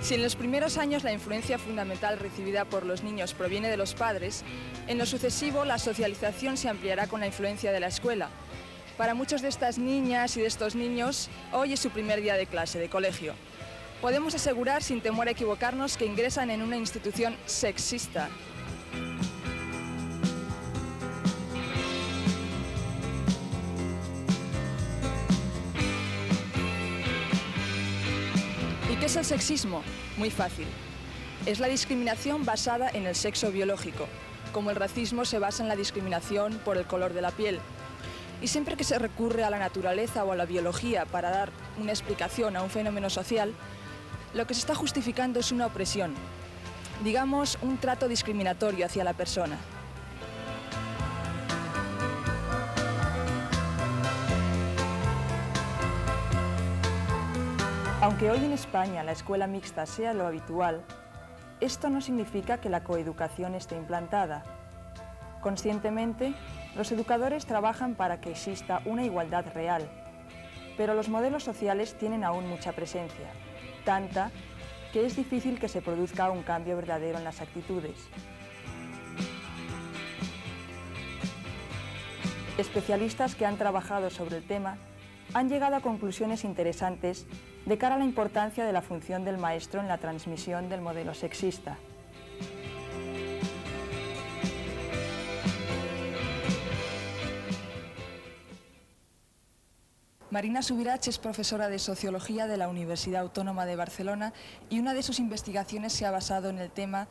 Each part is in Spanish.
Si en los primeros años la influencia fundamental recibida por los niños proviene de los padres, en lo sucesivo la socialización se ampliará con la influencia de la escuela. Para muchos de estas niñas y de estos niños, hoy es su primer día de clase, de colegio. Podemos asegurar sin temor a equivocarnos que ingresan en una institución sexista, es el sexismo? Muy fácil. Es la discriminación basada en el sexo biológico, como el racismo se basa en la discriminación por el color de la piel. Y siempre que se recurre a la naturaleza o a la biología para dar una explicación a un fenómeno social, lo que se está justificando es una opresión, digamos un trato discriminatorio hacia la persona. Aunque hoy en España la escuela mixta sea lo habitual, esto no significa que la coeducación esté implantada. Conscientemente, los educadores trabajan para que exista una igualdad real, pero los modelos sociales tienen aún mucha presencia, tanta que es difícil que se produzca un cambio verdadero en las actitudes. Especialistas que han trabajado sobre el tema han llegado a conclusiones interesantes de cara a la importancia de la función del maestro en la transmisión del modelo sexista. Marina Subirach es profesora de Sociología de la Universidad Autónoma de Barcelona y una de sus investigaciones se ha basado en el tema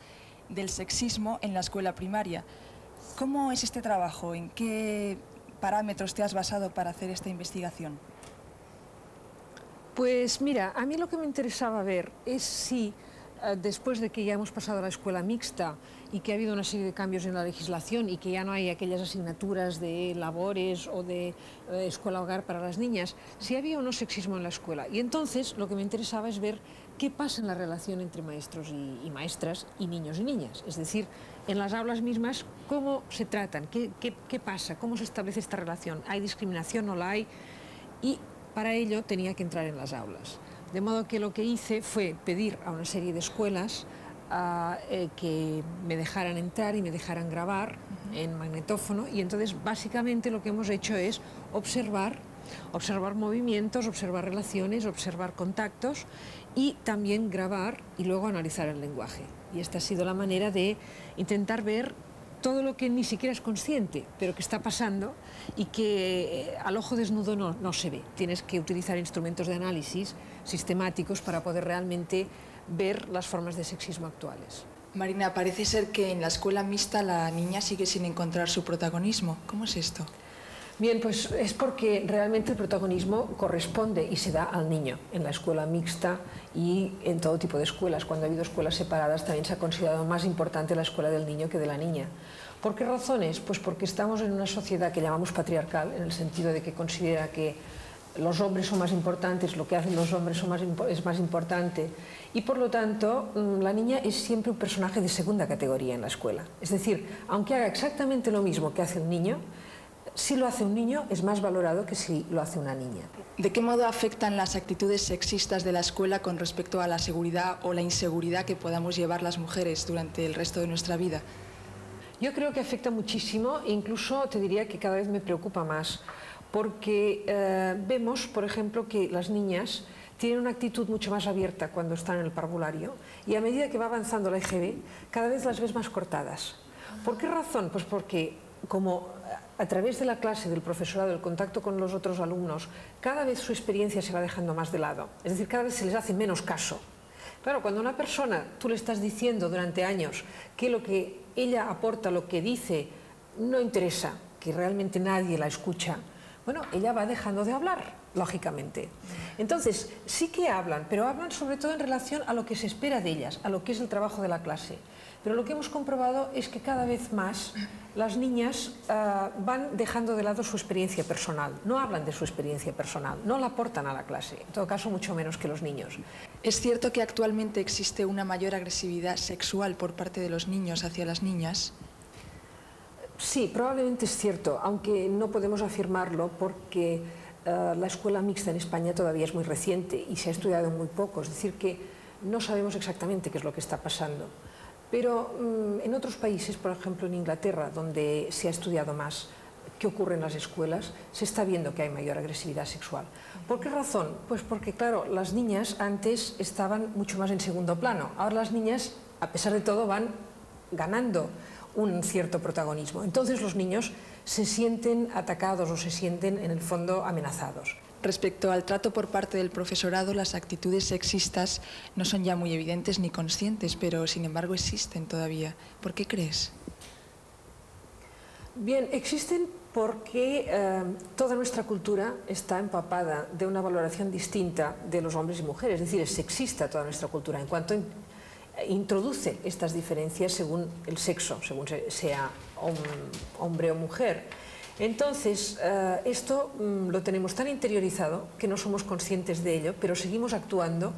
del sexismo en la escuela primaria. ¿Cómo es este trabajo? ¿En qué parámetros te has basado para hacer esta investigación? Pues mira, a mí lo que me interesaba ver es si eh, después de que ya hemos pasado a la escuela mixta y que ha habido una serie de cambios en la legislación y que ya no hay aquellas asignaturas de labores o de eh, escuela-hogar para las niñas, si había o no sexismo en la escuela. Y entonces lo que me interesaba es ver qué pasa en la relación entre maestros y, maestras y niños y niñas. Es decir, en las aulas mismas, cómo se tratan, qué, qué pasa, cómo se establece esta relación. ¿Hay discriminación o la hay? Y para ello tenía que entrar en las aulas. De modo que lo que hice fue pedir a una serie de escuelas ah, eh, que me dejaran entrar y me dejaran grabar en magnetófono y entonces básicamente lo que hemos hecho es observar, observar movimientos, observar relaciones, observar contactos y también grabar y luego analizar el lenguaje. Y esta ha sido la manera de intentar ver todo lo que ni siquiera es consciente, pero que está pasando y que eh, al ojo desnudo no, no se ve. Tienes que utilizar instrumentos de análisis sistemáticos para poder realmente ver las formas de sexismo actuales. Marina, parece ser que en la escuela mixta la niña sigue sin encontrar su protagonismo. ¿Cómo es esto? Bien, pues es porque realmente el protagonismo corresponde y se da al niño en la escuela mixta y en todo tipo de escuelas. Cuando ha habido escuelas separadas también se ha considerado más importante la escuela del niño que de la niña. ¿Por qué razones? Pues porque estamos en una sociedad que llamamos patriarcal, en el sentido de que considera que los hombres son más importantes, lo que hacen los hombres es más importante y por lo tanto mm, la niña es siempre un personaje de segunda categoría en la escuela. Es decir, aunque haga exactamente lo mismo que hace el niño, si lo hace un niño es más valorado que si lo hace una niña. ¿De qué modo afectan las actitudes sexistas de la escuela con respecto a la seguridad o la inseguridad que podamos llevar las mujeres durante el resto de nuestra vida? Yo creo que afecta muchísimo e incluso te diría que cada vez me preocupa más, porque eh, vemos, por ejemplo, que las niñas tienen una actitud mucho más abierta cuando están en el parvulario y a medida que va avanzando la EGB, cada vez las ves más cortadas. ¿Por qué razón? Pues porque como a través de la clase, del profesorado, el contacto con los otros alumnos, cada vez su experiencia se va dejando más de lado. Es decir, cada vez se les hace menos caso. Claro, cuando una persona tú le estás diciendo durante años que lo que ella aporta, lo que dice, no interesa, que realmente nadie la escucha, bueno, ella va dejando de hablar, lógicamente. Entonces, sí que hablan, pero hablan sobre todo en relación a lo que se espera de ellas, a lo que es el trabajo de la clase. Pero lo que hemos comprobado es que cada vez más las niñas uh, van dejando de lado su experiencia personal, no hablan de su experiencia personal, no la aportan a la clase, en todo caso mucho menos que los niños. ¿Es cierto que actualmente existe una mayor agresividad sexual por parte de los niños hacia las niñas? Sí, probablemente es cierto, aunque no podemos afirmarlo porque uh, la escuela mixta en España todavía es muy reciente y se ha estudiado muy poco, es decir que no sabemos exactamente qué es lo que está pasando. Pero mm, en otros países, por ejemplo en Inglaterra, donde se ha estudiado más qué ocurre en las escuelas, se está viendo que hay mayor agresividad sexual. ¿Por qué razón? Pues porque, claro, las niñas antes estaban mucho más en segundo plano. Ahora las niñas, a pesar de todo, van ganando un cierto protagonismo. Entonces los niños se sienten atacados o se sienten, en el fondo, amenazados. Respecto al trato por parte del profesorado, las actitudes sexistas no son ya muy evidentes ni conscientes, pero sin embargo existen todavía. ¿Por qué crees? Bien, existen porque eh, toda nuestra cultura está empapada de una valoración distinta de los hombres y mujeres, es decir, es sexista toda nuestra cultura en cuanto introduce estas diferencias según el sexo, según sea hombre o mujer. Entonces, eh, esto mm, lo tenemos tan interiorizado que no somos conscientes de ello, pero seguimos actuando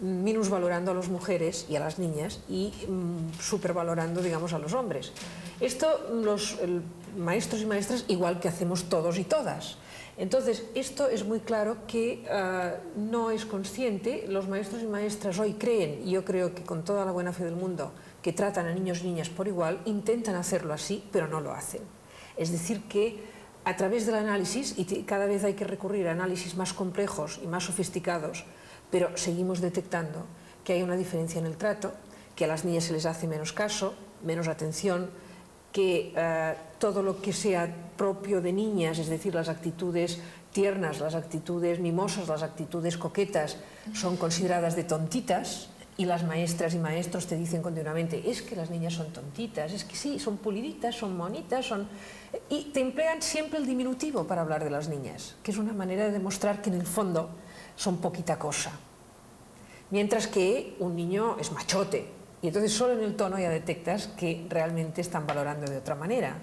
mm, valorando a las mujeres y a las niñas y mm, supervalorando, digamos, a los hombres. Esto los maestros y maestras igual que hacemos todos y todas. Entonces, esto es muy claro que eh, no es consciente. Los maestros y maestras hoy creen, y yo creo que con toda la buena fe del mundo, que tratan a niños y niñas por igual, intentan hacerlo así, pero no lo hacen. Es decir, que a través del análisis, y cada vez hay que recurrir a análisis más complejos y más sofisticados, pero seguimos detectando que hay una diferencia en el trato, que a las niñas se les hace menos caso, menos atención, que eh, todo lo que sea propio de niñas, es decir, las actitudes tiernas, las actitudes mimosas, las actitudes coquetas, son consideradas de tontitas, y las maestras y maestros te dicen continuamente, es que las niñas son tontitas, es que sí, son puliditas, son monitas, son... Y te emplean siempre el diminutivo para hablar de las niñas, que es una manera de demostrar que en el fondo son poquita cosa. Mientras que un niño es machote, y entonces solo en el tono ya detectas que realmente están valorando de otra manera.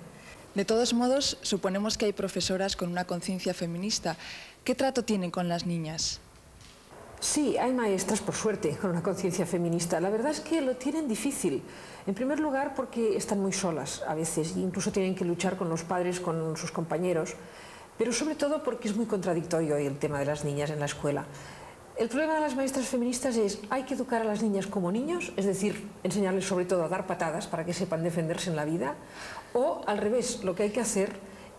De todos modos, suponemos que hay profesoras con una conciencia feminista. ¿Qué trato tienen con las niñas? Sí, hay maestras, por suerte, con una conciencia feminista. La verdad es que lo tienen difícil. En primer lugar, porque están muy solas a veces, e incluso tienen que luchar con los padres, con sus compañeros, pero sobre todo porque es muy contradictorio el tema de las niñas en la escuela. El problema de las maestras feministas es hay que educar a las niñas como niños, es decir, enseñarles sobre todo a dar patadas para que sepan defenderse en la vida, o al revés, lo que hay que hacer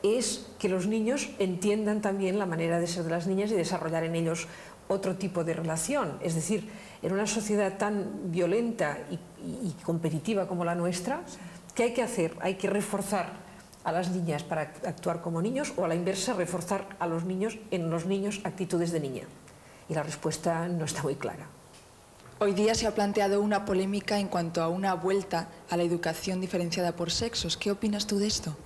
es que los niños entiendan también la manera de ser de las niñas y desarrollar en ellos otro tipo de relación. Es decir, en una sociedad tan violenta y, competitiva como la nuestra, ¿qué hay que hacer? Hay que reforzar a las niñas para actuar como niños o a la inversa reforzar a los niños en los niños actitudes de niña. Y la respuesta no está muy clara. Hoy día se ha planteado una polémica en cuanto a una vuelta a la educación diferenciada por sexos. ¿Qué opinas tú de esto?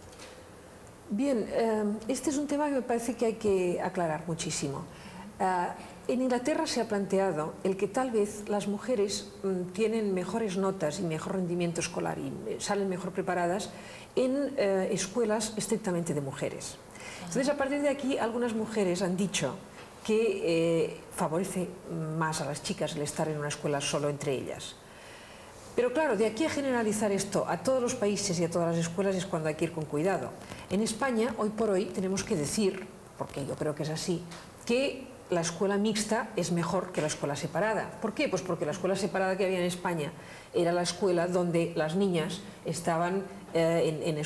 Bien, eh, este es un tema que me parece que hay que aclarar muchísimo. Eh, en Inglaterra se ha planteado el que tal vez las mujeres mm, tienen mejores notas y mejor rendimiento escolar y eh, salen mejor preparadas en eh, escuelas estrictamente de mujeres. Entonces, a partir de aquí, algunas mujeres han dicho que eh, favorece más a las chicas el estar en una escuela solo entre ellas. Pero claro, de aquí a generalizar esto a todos los países y a todas las escuelas es cuando hay que ir con cuidado. En España, hoy por hoy, tenemos que decir, porque yo creo que es así, que la escuela mixta es mejor que la escuela separada. ¿Por qué? Pues porque la escuela separada que había en España era la escuela donde las niñas estaban eh, en,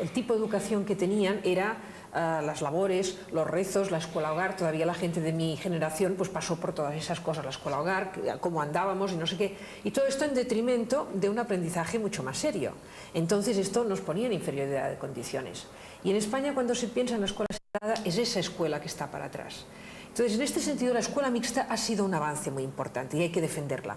el tipo de educación que tenían era eh, las labores, los rezos, la escuela hogar, todavía la gente de mi generación pues pasó por todas esas cosas, la escuela hogar, cómo andábamos y no sé qué, y todo esto en detrimento de un aprendizaje mucho más serio. Entonces esto nos ponía en inferioridad de condiciones. Y en España cuando se piensa en la escuela es esa escuela que está para atrás. Entonces, en este sentido, la escuela mixta ha sido un avance muy importante y hay que defenderla.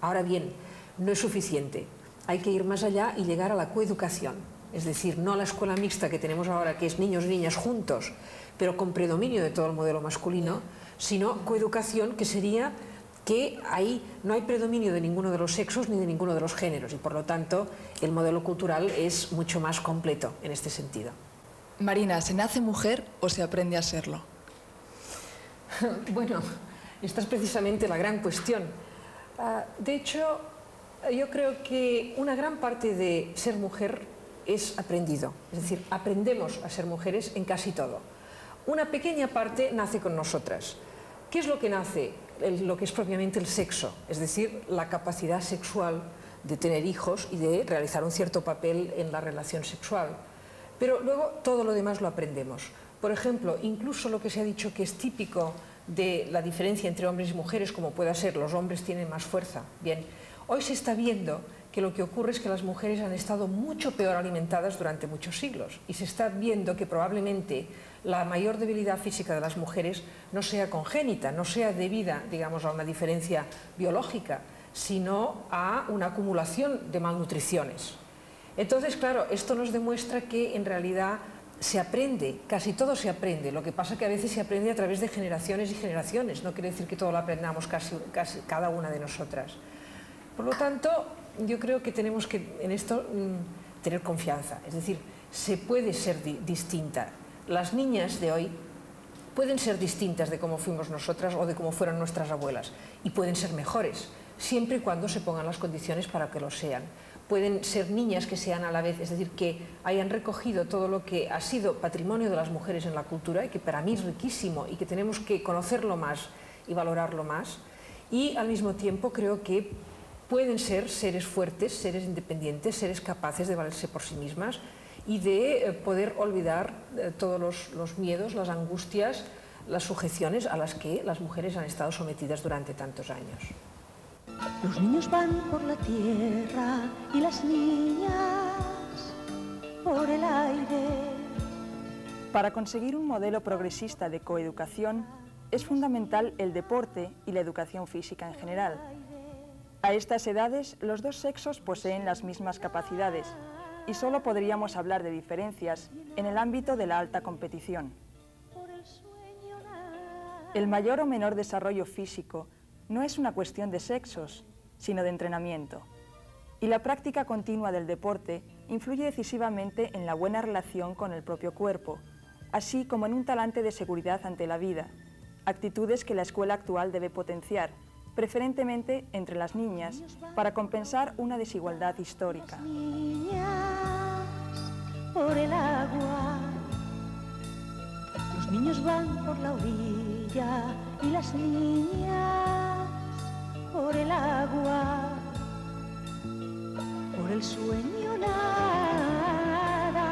Ahora bien, no es suficiente. Hay que ir más allá y llegar a la coeducación. Es decir, no a la escuela mixta que tenemos ahora, que es niños y niñas juntos, pero con predominio de todo el modelo masculino, sino coeducación, que sería que ahí no hay predominio de ninguno de los sexos ni de ninguno de los géneros y por lo tanto el modelo cultural es mucho más completo en este sentido. Marina, ¿se nace mujer o se aprende a serlo? Bueno, esta es precisamente la gran cuestión. Ah, de hecho, yo creo que una gran parte de ser mujer es aprendido. Es decir, aprendemos a ser mujeres en casi todo. Una pequeña parte nace con nosotras. ¿Qué es lo que nace? lo que es propiamente el sexo, es decir, la capacidad sexual de tener hijos y de realizar un cierto papel en la relación sexual. Pero luego todo lo demás lo aprendemos. Por ejemplo, incluso lo que se ha dicho que es típico de la diferencia entre hombres y mujeres, como pueda ser, los hombres tienen más fuerza. Bien, hoy se está viendo que lo que ocurre es que las mujeres han estado mucho peor alimentadas durante muchos siglos y se está viendo que probablemente la mayor debilidad física de las mujeres no sea congénita, no sea debida, digamos, a una diferencia biológica, sino a una acumulación de malnutriciones. Entonces, claro, esto nos demuestra que en realidad se aprende, casi todo se aprende, lo que pasa que a veces se aprende a través de generaciones y generaciones, no quiere decir que todo lo aprendamos casi, cada una de nosotras. Por lo tanto, yo creo que tenemos que en esto mm, tener confianza, es decir, se puede ser distinta. Las niñas de hoy pueden ser distintas de cómo fuimos nosotras o de cómo fueron nuestras abuelas y pueden ser mejores, siempre y cuando se pongan las condiciones para que lo sean. Pueden ser niñas que sean a la vez, es decir, que hayan recogido todo lo que ha sido patrimonio de las mujeres en la cultura y que para mí es riquísimo y que tenemos que conocerlo más y valorarlo más. Y al mismo tiempo creo que pueden ser seres fuertes, seres independientes, seres capaces de valerse por sí mismas y de eh, poder olvidar eh, todos los, miedos, las angustias, las sujeciones a las que las mujeres han estado sometidas durante tantos años. Los niños van por la tierra y las niñas por el aire. Para conseguir un modelo progresista de coeducación es fundamental el deporte y la educación física en general. A estas edades, los dos sexos poseen las mismas capacidades y solo podríamos hablar de diferencias en el ámbito de la alta competición. El mayor o menor desarrollo físico no es una cuestión de sexos, sino de entrenamiento. Y la práctica continua del deporte influye decisivamente en la buena relación con el propio cuerpo, así como en un talante de seguridad ante la vida, actitudes que la escuela actual debe potenciar preferentemente entre las niñas, para compensar una desigualdad histórica. los niños van por la orilla y las niñas por el agua, por el sueño nada,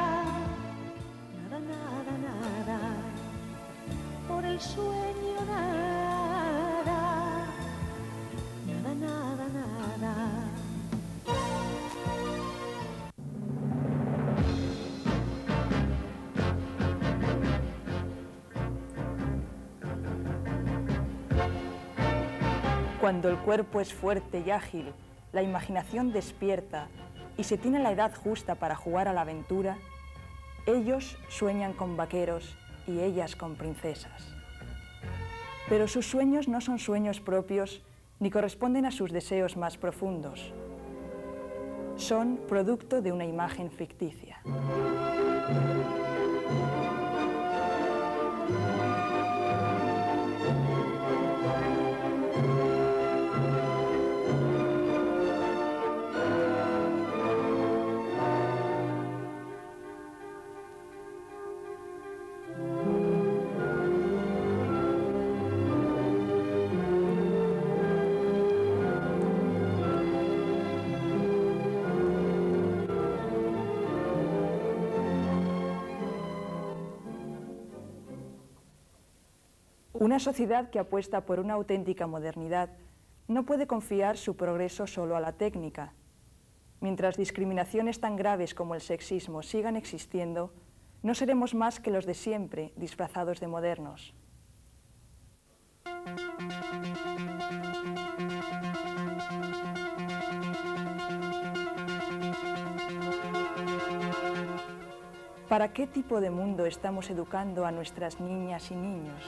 nada, nada, nada, por el sueño nada. Cuando el cuerpo es fuerte y ágil, la imaginación despierta y se tiene la edad justa para jugar a la aventura, ellos sueñan con vaqueros y ellas con princesas. Pero sus sueños no son sueños propios ni corresponden a sus deseos más profundos. Son producto de una imagen ficticia. Una sociedad que apuesta por una auténtica modernidad no puede confiar su progreso solo a la técnica. Mientras discriminaciones tan graves como el sexismo sigan existiendo, no seremos más que los de siempre disfrazados de modernos. ¿Para qué tipo de mundo estamos educando a nuestras niñas y niños?